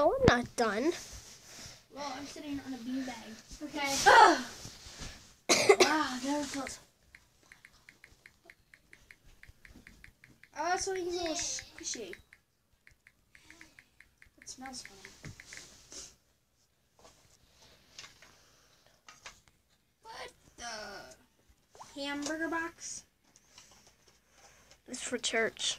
No, I'm not done. Well, I'm sitting on a beanbag. Okay. wow, never felt. Oh, that's why he's a little squishy. It smells funny. What the hamburger box? It's for church.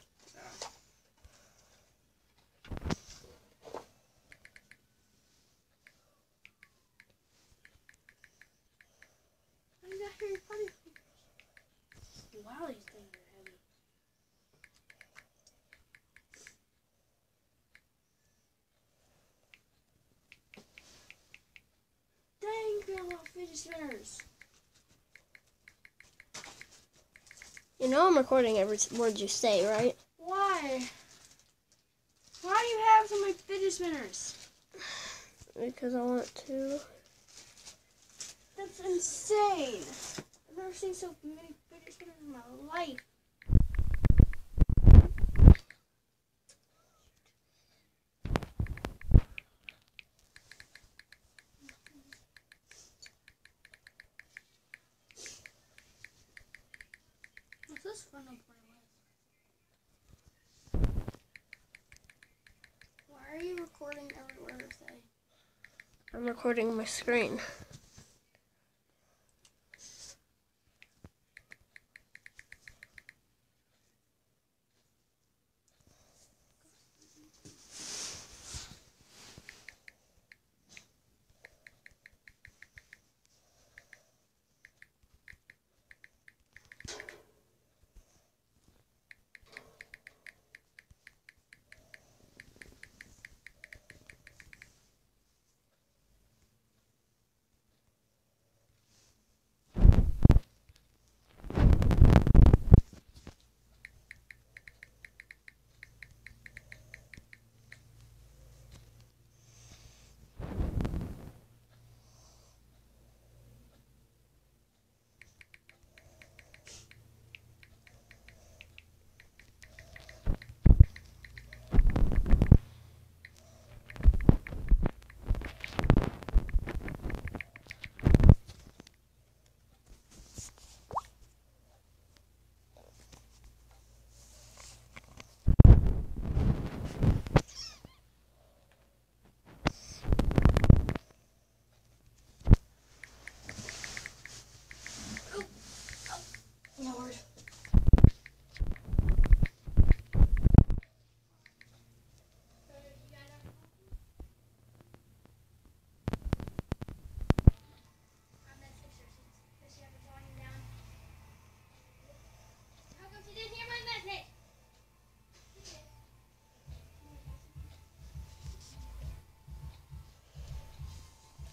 Oh, you got Harry Potter figures. Wow, these things are heavy. Dang, we got a lot of fidget spinners. You know I'm recording every word you say, right? Why? Why do you have so many fidget spinners? Because I want to. That's insane. I've never seen so many fidget spinners in my life. This to play with? Why are you recording every word I say? I'm recording my screen.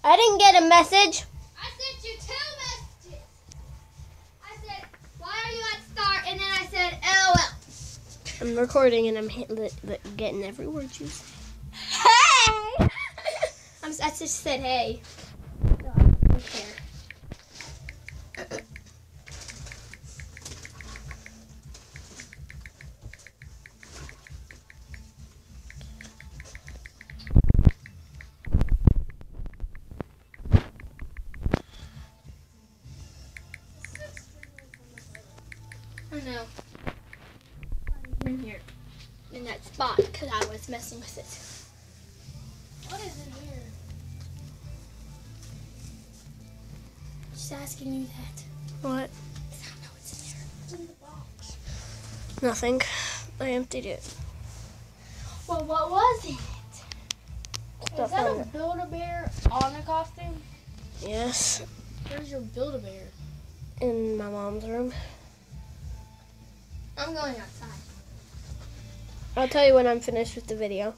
I didn't get a message. I sent you two messages. I said, why are you at start? And then I said, LOL. I'm recording and I'm hit, li- li- getting every word you say. Hey! I'm, I just said, hey. I don't care. I know. In here, in that spot, because I was messing with it. What is in here? Just asking you that. What? 'cause I know it's in there. What's in the box? Nothing. I emptied it. Well, what was in it? Is Stuff that a it. Build-A-Bear on a costume? Yes. Where's your Build-A-Bear? In my mom's room. I'm going outside. I'll tell you when I'm finished with the video.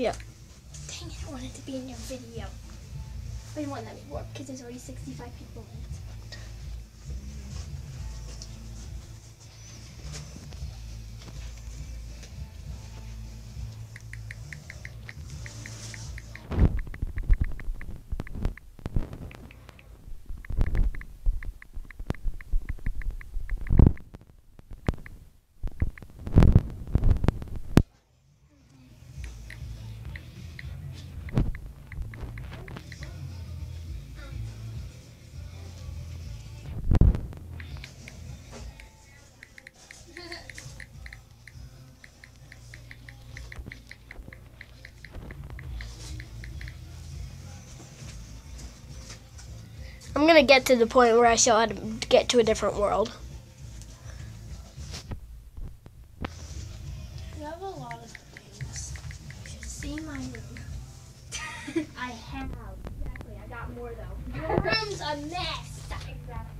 Yeah. Dang it, I wanted to be in your video. But you won't let me work because there's already 65 people in it. Gonna get to the point where I show how to get to a different world. You have a lot of things. You should see my room. I have. Exactly, I got more though. Your room's a mess. Exactly.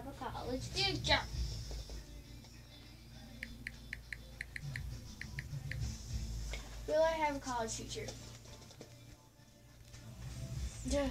have a college future? Will I have a college future? Yeah.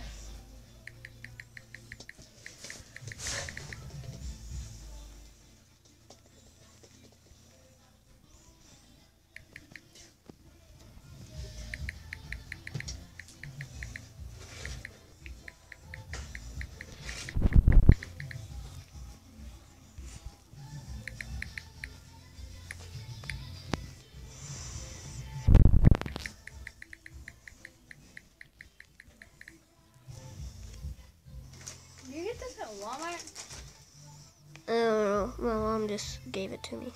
Walmart? I don't know. My mom just gave it to me.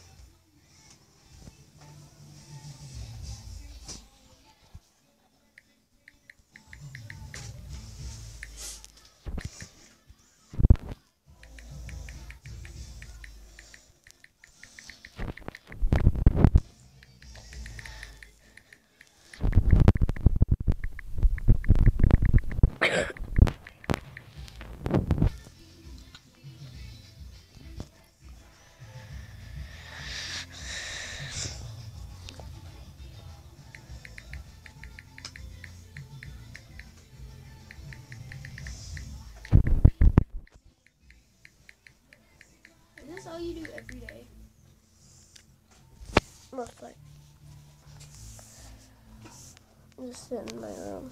Just sit in my room.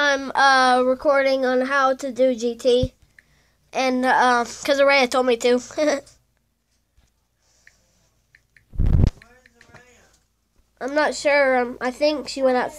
I'm uh recording on how to do GT, and uh, cause Araya told me to. I'm not sure. Um, I think she went out.